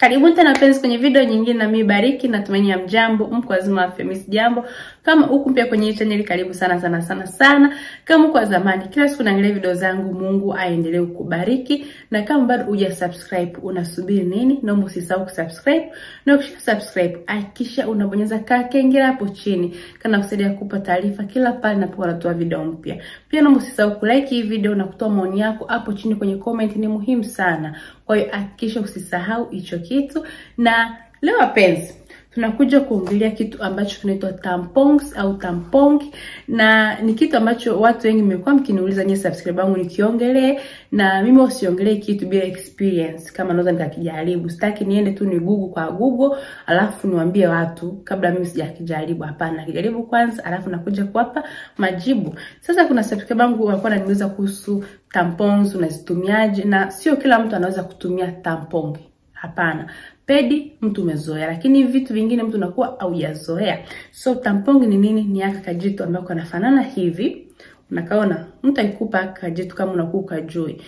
Karibuni tena wapenzi kwenye video nyingine na mimi Bariki, natumaini mjambo, mko wazima mimi jambo. Kama huku pia kwenye channel karibu sana sana sana sana. Kama kwa zamani, kila siku naangalia video zangu, Mungu aendelee kukubariki. Na kama bado huja subscribe, unasubiri nini? Naomba usisahau kusubscribe. Na ukisha subscribe, hakikisha unabonyeza kengele hapo chini. Kana kusaidia kupa taarifa kila pale ninapokuwa natoa video mpya. Pia naomba usisahau kulike hii video na kutoa maoni yako hapo chini kwenye comment, ni muhimu sana. Kwa hiyo hakikisha usisahau hicho kitu. Na leo wapenzi, tunakuja kuongelea kitu ambacho kinaitwa tampons au tampong, na ni kitu ambacho watu wengi mmekuwa mkiniuliza nyie subscribe wangu nikiongelee, na mimi usiongelee kitu bila experience. Kama naweza nikakijaribu, sitaki niende tu ni google kwa google alafu niwaambie watu kabla mimi sijakijaribu. Hapana, kijaribu kwanza, alafu nakuja kuwapa majibu. Sasa kuna subscribe wangu walikuwa wananiuliza kuhusu tampons, unazitumiaje? Na sio kila mtu anaweza kutumia tampong. Hapana, pedi mtu umezoea, lakini vitu vingine mtu unakuwa haujazoea. So tampong ni nini? Ni aka kajitu ambako kanafanana hivi, unakaona. Mtu akikupa kajitu kama unakuwa ukajui,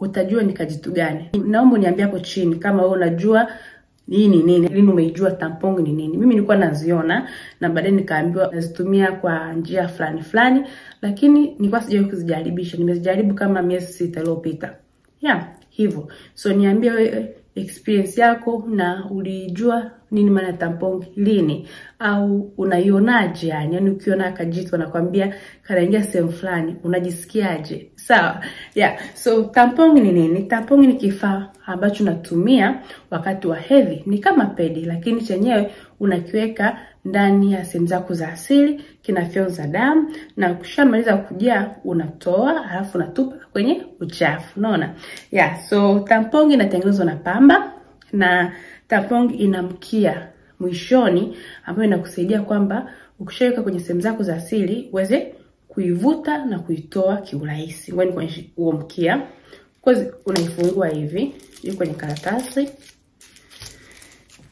utajua ni kajitu gani? Naomba uniambie hapo chini kama wewe unajua hii ni nini, lini umeijua tampong ni nini. Mimi nilikuwa naziona na baadaye nikaambiwa nazitumia kwa njia fulani fulani, lakini nilikuwa sijawahi kuzijaribisha. Nimezijaribu kama miezi sita iliyopita, yeah, hivyo. So niambie wewe experience yako na ulijua nini maana tampong lini, au unaionaje? Yani, yani ukiona kajitu anakwambia kanaingia sehemu fulani unajisikiaje? Sawa, yeah. So tampong ni nini? Tampong ni kifaa ambacho unatumia wakati wa hedhi, ni kama pedi, lakini chenyewe unakiweka ndani ya sehemu zako za asili, kinafyonza damu na ukishamaliza kujaa unatoa, alafu unatupa kwenye uchafu. Unaona? Yeah, so tampong inatengenezwa na pamba na tampong ina mkia mwishoni ambayo inakusaidia kwamba ukishaweka kwenye sehemu zako za asili uweze kuivuta na kuitoa kiurahisi. Ngoja nikuonyeshe huo mkia. Kwanza unaifungua hivi, iko kwenye karatasi.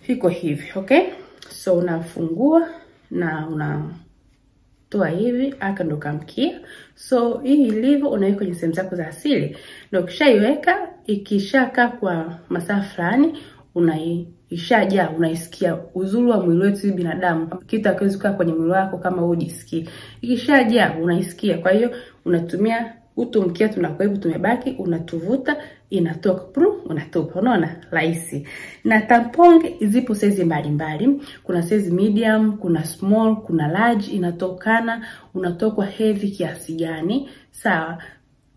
Iko hivi, okay? So unafungua na unatoa hivi, aka ndo kamkia. So hii ilivyo, unaweka kwenye sehemu zako za asili, na ukishaiweka ikishakaa kwa masaa fulani, unai ishajaa, unaisikia uzuri wa mwili wetu binadamu, kitu hakiwezi kukaa kwenye mwili wako kama wewe ujisikii. Ikishajaa unaisikia, kwa hiyo unatumia utu mkia, tunakuwa hivi tumebaki, unatuvuta inatoka pru, unatupa. Unaona, rahisi. Na tampong zipo saizi mbalimbali, kuna saizi medium, kuna small, kuna large, inatokana unatokwa heavy kiasi gani. Sawa,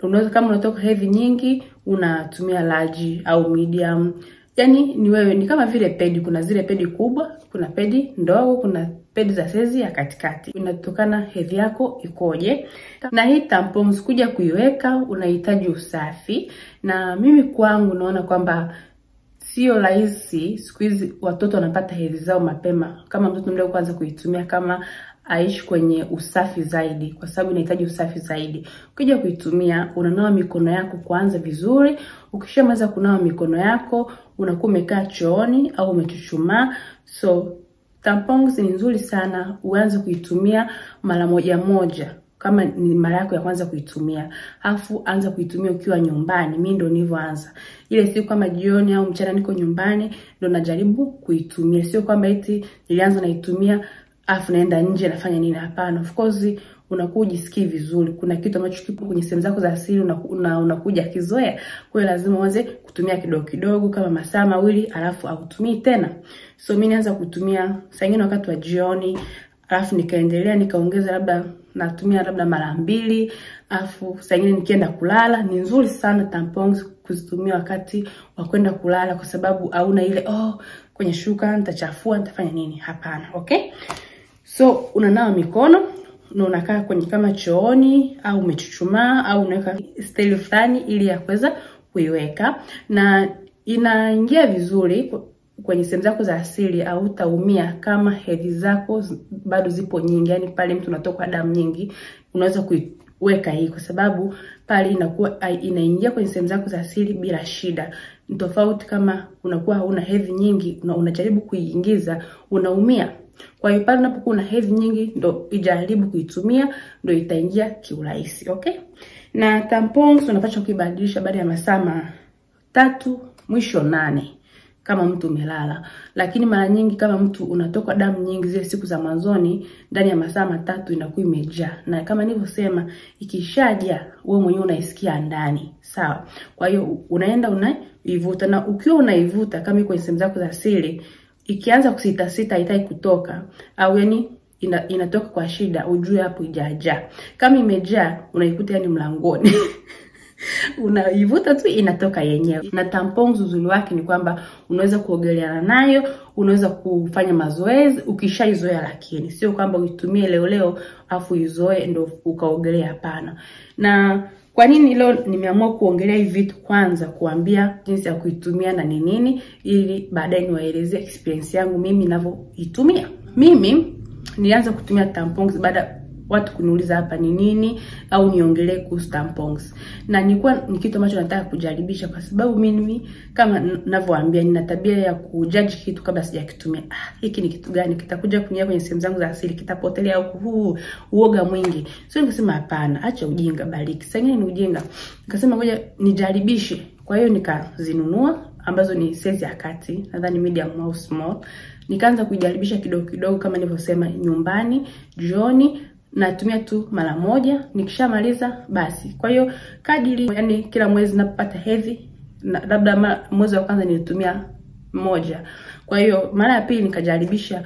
unaweza kama unatoka heavy nyingi unatumia large au medium. Yani ni wewe, ni kama vile pedi. Kuna zile pedi kubwa, kuna pedi ndogo, kuna pedi za sezi ya katikati, inatokana hedhi yako ikoje. Na hii tampons kuja kuiweka unahitaji usafi, na mimi kwangu naona kwamba sio rahisi. Siku hizi watoto wanapata hedhi zao mapema, kama mtoto mdogo kuanza kuitumia kama aishi kwenye usafi zaidi, kwa sababu inahitaji usafi zaidi. Ukija kuitumia unanawa mikono yako kwanza vizuri. Ukishamaliza kunawa mikono yako, unakuwa umekaa chooni au umechuchumaa. So tampons ni nzuri sana, uanze kuitumia mara moja moja kama ni mara yako ya kwanza kuitumia, afu anza kuitumia ukiwa nyumbani. Mimi ndo nilivyoanza ile siku, kama jioni au mchana niko nyumbani, ndo najaribu kuitumia. Sio kwamba eti nilianza naitumia afu naenda nje nafanya nini? Hapana, of course unakuwa ujisikii vizuri. Kuna kitu ambacho kipo kwenye sehemu zako za asili unakuja una, una kizoea. Kwa hiyo lazima uanze kutumia kidogo kidogo, kama masaa mawili, alafu autumii tena. So mimi nianza kutumia saa nyingine wakati wa jioni, alafu nikaendelea nikaongeza, labda natumia labda mara mbili, alafu saa nyingine nikienda kulala. Ni nzuri sana tampons kuzitumia wakati wa kwenda kulala, kwa sababu hauna ile oh, kwenye shuka nitachafua, nitafanya nini? Hapana, okay. So unanawa mikono na unakaa kwenye kama chooni au umechuchumaa au unaweka staili fulani ili ya kuweza kuiweka, na inaingia vizuri kwenye sehemu zako za asili, au utaumia kama hedhi zako bado zipo nyingi, yani pale mtu unatoka damu nyingi, unaweza kuiweka hii, kwa sababu pale inakuwa inaingia kwenye sehemu zako za asili bila shida. Tofauti kama unakuwa una hedhi nyingi, na unajaribu kuiingiza unaumia. Kwa hiyo pale unapokuwa na hedhi nyingi, ndo ijaribu kuitumia, ndo itaingia kiurahisi. Okay, na tampons unapaswa kuibadilisha baada ya masaa matatu mwisho nane. kama mtu umelala. Lakini mara nyingi kama mtu unatoka damu nyingi zile siku za mwanzoni, ndani ya masaa matatu inakuwa imejaa, na kama nilivyosema, ikishaja wewe mwenyewe unaisikia ndani, sawa. Kwa hiyo unaenda unaivuta, na ukiwa unaivuta kama iko kwenye sehemu zako za siri, ikianza kusitasita haitaki kutoka au yani ina, inatoka kwa shida, ujue hapo ijajaa. Kama imejaa, unaikuta yani mlangoni unaivuta tu inatoka yenyewe. Na tampons uzuri wake ni kwamba unaweza kuogeleana nayo, unaweza kufanya mazoezi ukishaizoea, lakini sio kwamba uitumie leo leo afu izoe ndo ukaogelea. Hapana. Na kwa nini leo nimeamua kuongelea hivi vitu, kwanza kuambia jinsi ya kuitumia na ni nini, ili baadaye niwaelezee experience yangu mimi ninavyoitumia. Mimi nilianza kutumia tampons baada watu kuniuliza hapa ni nini au niongelee kuhusu tampons, na nilikuwa ni kitu ambacho nataka kujaribisha, kwa sababu mimi kama ninavyowaambia, nina tabia ya kujudge kitu kabla sijakitumia. Ah, hiki ni kitu gani kitakuja kunia kwenye sehemu zangu za asili, kitapotelea au huu uoga mwingi. Sio, nikasema hapana, acha ujinga, bariki. Sasa ni ujinga, nikasema ngoja nijaribishe. Kwa hiyo nikazinunua ambazo ni size ya kati, nadhani medium au small. Nikaanza kujaribisha kidogo kidogo, kama nilivyosema, nyumbani, jioni natumia tu mara moja, nikishamaliza basi. Kwa hiyo kadiri, yani kila mwezi napata hedhi, na labda mwezi wa kwanza nilitumia moja. Kwa hiyo mara ya pili nikajaribisha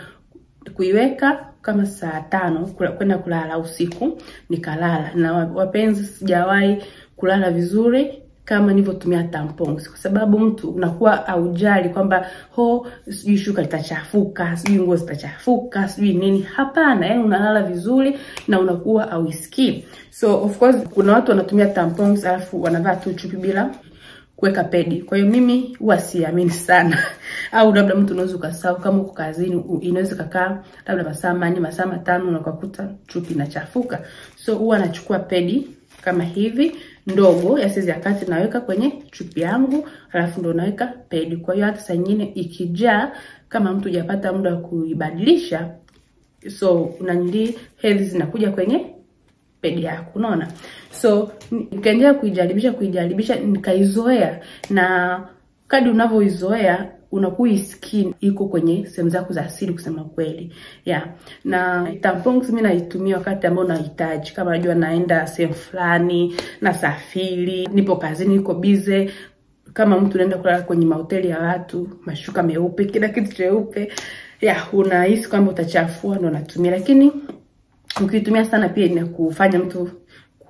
kuiweka kama saa tano kwenda kulala usiku, nikalala. Na wapenzi, sijawahi kulala vizuri kama nilivyotumia tampons, kwa sababu mtu unakuwa aujali kwamba ho, sijui shuka litachafuka, sijui nguo zitachafuka, sijui nini. Hapana, yani unalala vizuri na unakuwa auisikii. So of course kuna watu wanatumia tampons alafu wanavaa tu chupi bila kuweka pedi. Kwa hiyo mimi huwa siamini sana au labda mtu unaweza ukasahau, kama uko kazini, inaweza kakaa labda masaa manne masaa matano na ukakuta chupi inachafuka. So huwa anachukua pedi kama hivi ndogo ya size ya kati, naweka kwenye chupi yangu, alafu ndo naweka pedi. Kwa hiyo hata saa nyingine ikijaa, kama mtu hujapata muda wa kuibadilisha, so unanili hedhi zinakuja kwenye pedi yako, unaona. So nikaendelea kuijaribisha kuijaribisha, nikaizoea, na kadi unavyoizoea unakuwa skin iko kwenye sehemu zako za asili, kusema kweli yeah. Na tampons mimi naitumia wakati ambao nahitaji, kama najua naenda sehemu fulani, nasafiri, nipo kazini, niko bize kama mtu unaenda kulala kwenye mahoteli ya watu, mashuka meupe, kila kitu cheupe ya unahisi kwamba utachafua, ndo natumia. Lakini ukitumia sana pia inakufanya mtu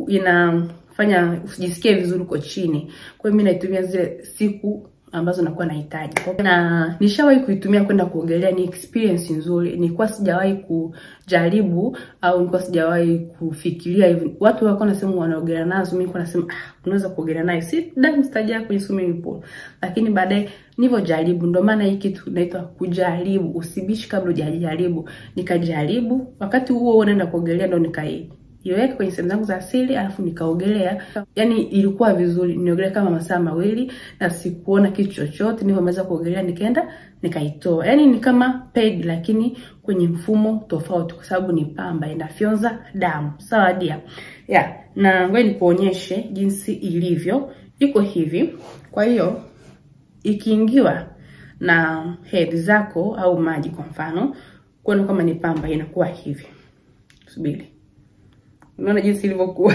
inafanya usijisikie vizuri uko chini. Kwa hiyo mimi naitumia zile siku ambazo nakuwa nahitaji. Na nishawahi kuitumia kwenda kuogelea, ni experience nzuri. Nilikuwa sijawahi kujaribu au nilikuwa sijawahi kufikiria hivi. Watu wako nasema wanaogelea nazo, mimi nilikuwa nasema ah, unaweza kuogelea nayo. Si damu sitajaa kwenye swimming pool. Lakini baadaye nilivyojaribu, ndio maana hii kitu naitwa kujaribu. Usibishi kabla hujajaribu. Nikajaribu, wakati huo unaenda naenda kuogelea ndo nikai iweka kwenye sehemu zangu za asili alafu nikaogelea. Yani ilikuwa vizuri, niliogelea kama masaa mawili na sikuona kitu chochote. Nilipomaliza kuogelea nikaenda nikaitoa. Yani ni kama pedi lakini kwenye mfumo tofauti, kwa sababu ni pamba inafyonza damu. Sawa dia yeah. Na ngoja nikuonyeshe jinsi ilivyo, iko hivi. Kwa hiyo ikiingiwa na hedhi zako au maji kwa mfano, kuona kama ni pamba inakuwa hivi. Subiri. Unaona jinsi ilivyokuwa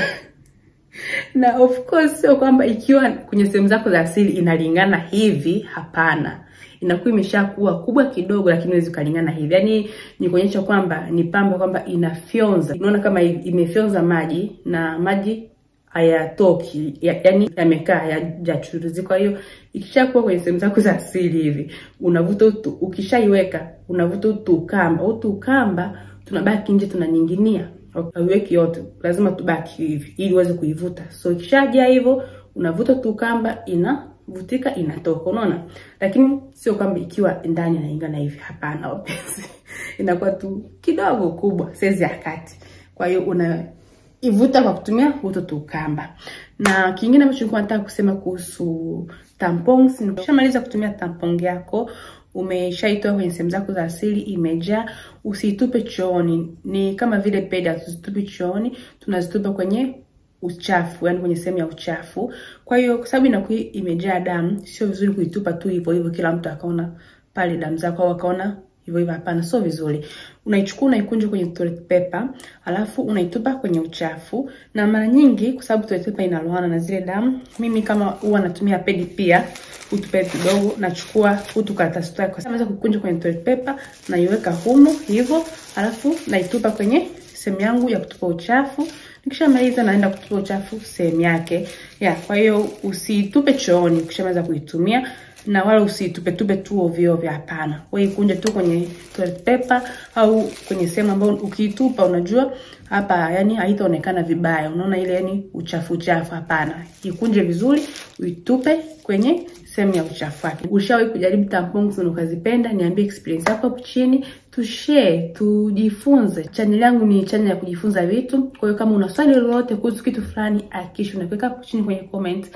na of course sio kwamba ikiwa kwenye sehemu zako za asili inalingana hivi, hapana. Inakuwa imeshakuwa kubwa kidogo, lakini haiwezi kulingana hivi. Yaani ni kuonyesha kwamba ni pamba, kwamba inafyonza. Unaona kama imefyonza maji na maji hayatoki ya, yani yamekaa hayajachuruzika. Kwa hiyo ikishakuwa kwenye sehemu zako za asili hivi, unavuta utu, ukishaiweka unavuta utu ukamba, utu ukamba tunabaki nje tunaning'inia hauweki yote, lazima tubaki hivi ili uweze kuivuta. So ikishajaa hivyo, unavuta tu kamba, inavutika inatoka, unaona. Lakini sio kamba ikiwa ndani inaingana hivi, hapana wapenzi, inakuwa tu kidogo kubwa, saizi ya kati. Kwa hiyo unaivuta kwa kutumia huto tu kamba. Na kingine ambacho nilikuwa nataka kusema kuhusu tampons, ukishamaliza kutumia tampon yako umeshaitoa kwenye sehemu zako za asili, imejaa, usitupe chooni. Ni kama vile pedi, tuzitupe chooni, tunazitupa kwenye uchafu, yani kwenye sehemu ya uchafu. Kwa hiyo kwa sababu inakuwa imejaa damu, sio vizuri kuitupa tu hivyo hivyo, kila mtu akaona pale damu zako au akaona hivyo hivyo. Hapana, sio vizuri. Unaichukua unaikunja kwenye toilet paper, alafu unaitupa kwenye uchafu. Na mara nyingi kwa sababu toilet paper inaloana na zile damu, mimi kama huwa natumia pedi pia, utupe kidogo, nachukua utu karatasi tu kwa sababu kukunja kwenye toilet paper, naiweka humu hivyo, alafu naitupa kwenye sehemu yangu ya kutupa uchafu. Nikishamaliza naenda kutupa uchafu sehemu yake. Ya, kwa hiyo usitupe chooni ukishamaliza kuitumia na wala usitupetupe tu ovyo ovyo, hapana. Wewe ikunje tu kwenye toilet paper au kwenye sehemu ambayo ukiitupa unajua hapa yani haitaonekana vibaya. Unaona ile yani uchafu uchafu, hapana. Ikunje vizuri, uitupe kwenye sehemu ya uchafu wake. Ushawahi kujaribu tampons na ukazipenda? Niambie experience yako hapo chini, tushare, tujifunze. Channel yangu ni channel ya kujifunza vitu. Kwa hiyo kama una swali lolote kuhusu kitu fulani, hakikisha unaweka hapo chini kwenye comment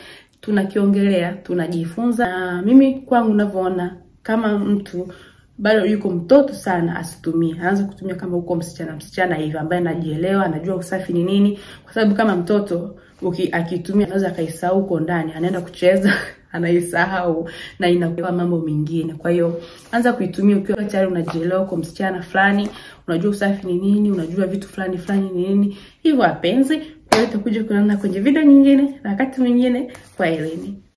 tunakiongelea tunajifunza. Na mimi kwangu ninavyoona, kama mtu bado yuko mtoto sana, asitumie, anaanza kutumia kama uko msichana msichana hivi, ambaye anajielewa, anajua usafi ni nini, kwa sababu kama mtoto uki, akitumia anaweza akaisahau huko ndani, anaenda kucheza anaisahau na inakuwa mambo mengine. Kwa hiyo anza kuitumia ukiwa tayari unajielewa, uko msichana fulani, unajua usafi ni nini, unajua vitu fulani fulani ni nini, hivyo wapenzi. Kwa hiyo tutakuja kuonana kwenye video nyingine na wakati mwingine. Kwa eleni.